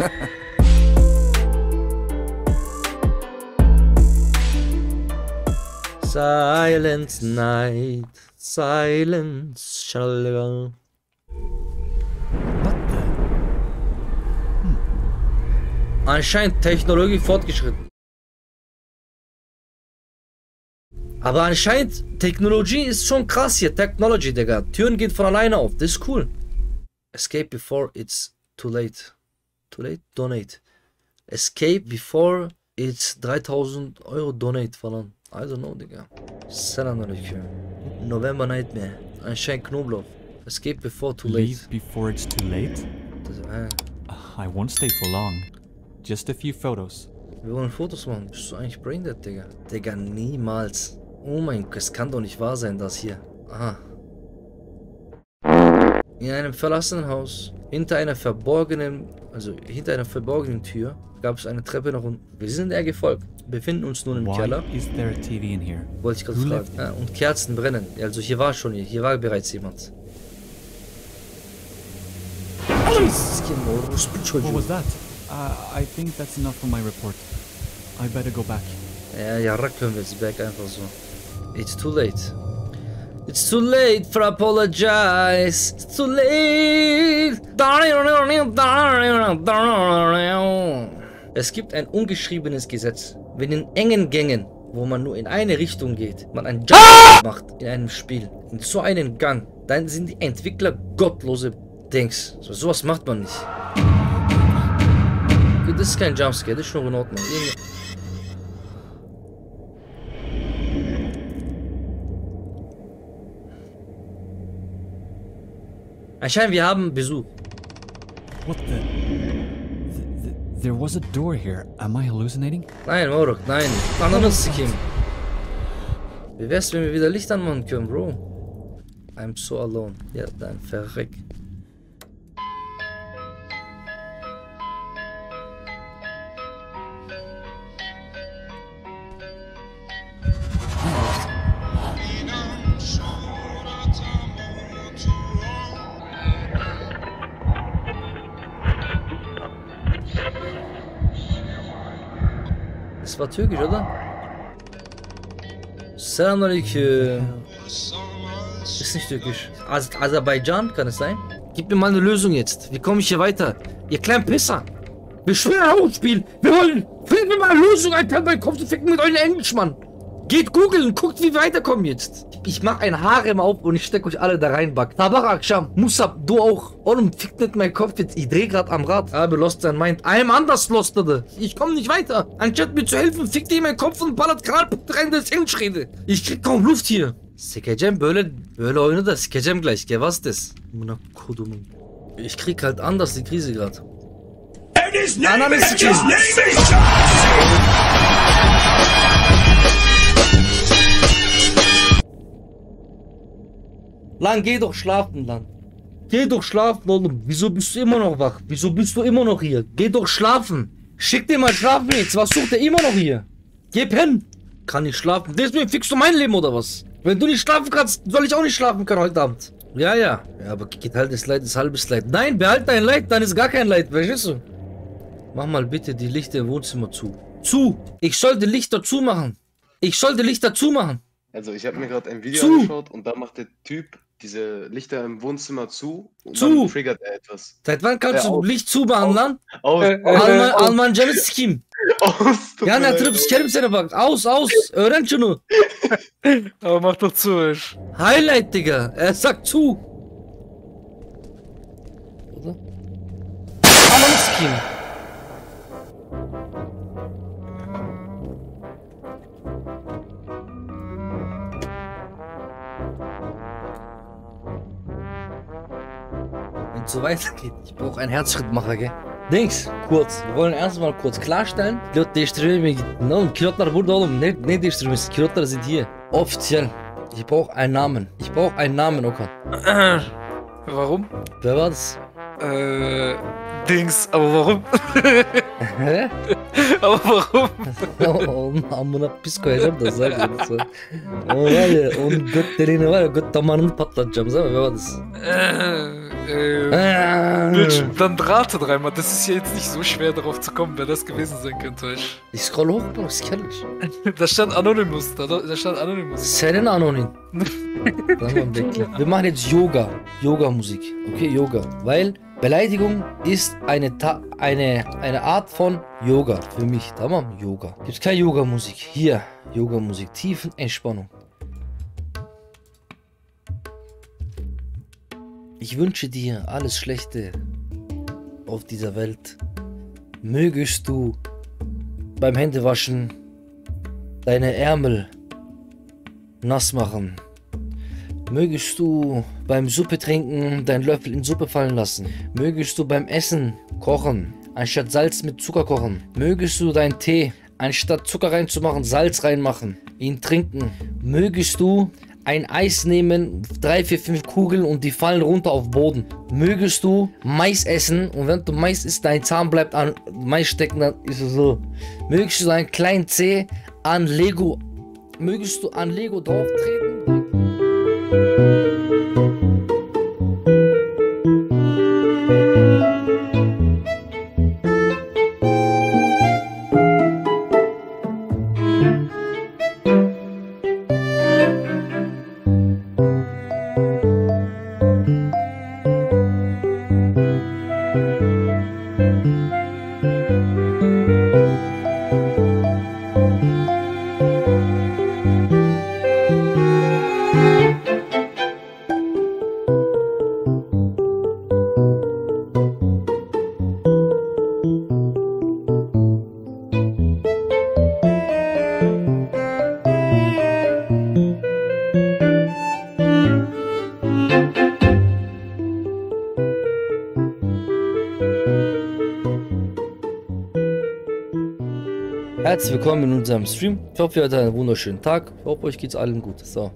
Silence night, silence. Shalala. What the? Anscheinend Technologie fortgeschritten. Aber anscheinend Technologie ist schon krass hier. Technology, Digga. Türen gehen von alleine auf. Das ist cool. Escape before it's too late. Too late? Donate. Escape before it's 3000 Euro donate verlangt. I don't know, Digga. Salam alaikum. November Nightmare. Anscheinend Knoblauch. Escape before too late. Leave before it's too late? Das, äh, I won't stay for long. Just a few photos. wir wollen Fotos machen. Bist du eigentlich braindead, Digga? Digga, niemals. Oh mein Gott, es kann doch nicht wahr sein, das hier. Aha. In einem verlassenen Haus, hinter einer verborgenen, also hinter einer verborgenen Tür, gab es eine Treppe nach unten. Wir sind ihr gefolgt, befinden uns nun im Why Keller. is there a TV in here? Wollte ich gerade fragen. Ja, und Kerzen brennen. Also hier war schon, hier war bereits jemand. What was that? Uh, I think that's enough for my report. I better go back. Ja, ja, rack können wir jetzt back einfach so. It's too late. It's too late for apologize. It's too late. Es gibt ein ungeschriebenes Gesetz. Wenn in engen Gängen, wo man nur in eine Richtung geht, man einen Jump macht in einem Spiel, in so einen Gang, dann sind die Entwickler gottlose Dings. So, sowas macht man nicht. Okay, das ist kein Jumpscare, das ist schon in Ordnung. Irgend- Anscheinend, wir haben Besuch. What the? Th- th- there was a door here. Am I hallucinating? Nein, Morok, nein. Anderes Skin. Wie wär's, wenn wir wieder Licht anmachen können, Bro? I'm so alone. Ja, dann verreck. Das war türkisch, oder? Selamünaleyküm. Ist nicht türkisch. Az Aserbaidschan, kann es sein? Gib mir mal eine Lösung jetzt. Wie komme ich hier weiter? Ihr kleinen Pisser. Wir spielen ein Hausspiel. Wir wollen. Findet mir mal eine Lösung, Alter. Mein Kopf zu ficken mit euren Englisch, Mann. Geht googeln, guckt, wie wir weiterkommen jetzt. Ich mach ein Harem auf und ich steck euch alle da rein, Back. Tabak Aksham, Musab, du auch. Oğlum, fickt nicht mein Kopf jetzt. Ich dreh grad am Rad. Aber lost sein meint, I'm anders lost, Alter. Ich komm nicht weiter. Anstatt mir zu helfen, fickt ihr meinen Kopf und ballert Knallpunkt rein, das hinschrede. Ich krieg kaum Luft hier. Sikeceğim böyle, böyle oyunu da sikeceğim gleich, gell, was das? Buna kodumun. Ich krieg halt anders die Krise grad. And his name, Ananı sikeyim. his name is Lan geh doch schlafen, Lan. Geh doch schlafen, oğlum. Wieso bist du immer noch wach? Wieso bist du immer noch hier? Geh doch schlafen. Schick dir mal schlafen jetzt. Was sucht er immer noch hier? Geh pennen. Kann nicht schlafen. Deswegen fickst du mein Leben oder was? Wenn du nicht schlafen kannst, soll ich auch nicht schlafen können heute Abend. Ja, ja. Ja, aber geteiltes Leid ist halbes Leid. Nein, behalt dein Leid, dann ist gar kein Leid. Verstehst du? Mach mal bitte die Lichter im Wohnzimmer zu. Zu! Ich soll die Lichter zumachen. Ich soll die Lichter zumachen. Also ich habe mir gerade ein Video Zu. angeschaut und da macht der Typ diese Lichter im Wohnzimmer zu und Zu. dann triggert er etwas. Seit wann kannst Ja, du auf- Licht Lan? Aus, Alman, Alman canı sikeyim. aus, tut Ya mir ne leid, tırıp sikerim seni bak. Aus aus. Öğren şunu. Aber mach doch zu. Highlight Digga. Er sagt zu. Oder? Ananı sikeyim. So weitergeht, ich brauche einen Herzschrittmacher, gell? Dings, kurz. Wir wollen erstmal kurz klarstellen. Pilot değiştirmeye gittin oğlum. Pilotlar burada oğlum. Ne, ne değiştirmesi? Pilotlar sind hier. Offiziell. Ich brauche einen Namen. Ich brauche einen Namen, Okan. Warum? Wer war das? Äh, Dings, aber warum? Hä? aber warum? Oğlum amına pis koyacağım da zaten. Ama var ya onun göt deliğini var ya göt damarını patlatacağım mi? Wer war das? Äh, äh, Bildschirm. Dann rate dreimal. Das ist ja jetzt nicht so schwer darauf zu kommen, wer das gewesen sein könnte. ich scroll hoch, Bro, das kenn ich. Da stand Anonymous. Da, da stand Anonymous. Mal wegklicken. Wir machen jetzt Yoga. Yoga-Musik. Okay, Yoga. Weil Beleidigung ist eine, Ta eine, eine Art von Yoga. Für mich. Tamam, Yoga. Gibt keine Yoga-Musik. Hier, Yoga-Musik. Tiefen Ich wünsche dir alles Schlechte auf dieser Welt. Mögest du beim Händewaschen deine Ärmel nass machen. Mögest du beim Suppe trinken deinen Löffel in Suppe fallen lassen. Mögest du beim Essen kochen, anstatt Salz mit Zucker kochen. Mögest du deinen Tee, anstatt Zucker reinzumachen, Salz reinmachen, ihn trinken. Mögest du ein Eis nehmen, drei, vier, fünf Kugeln und die fallen runter auf Boden. Mögest du Mais essen und wenn du Mais isst, dein Zahn bleibt an Mais stecken, dann ist es so. Mögest du deinen kleinen Zeh an Lego, mögest du an Lego drauf treten? Herzlich willkommen in unserem Stream. Ich hoffe, ihr hattet einen wunderschönen Tag. Ich hoffe, euch geht's allen gut. So.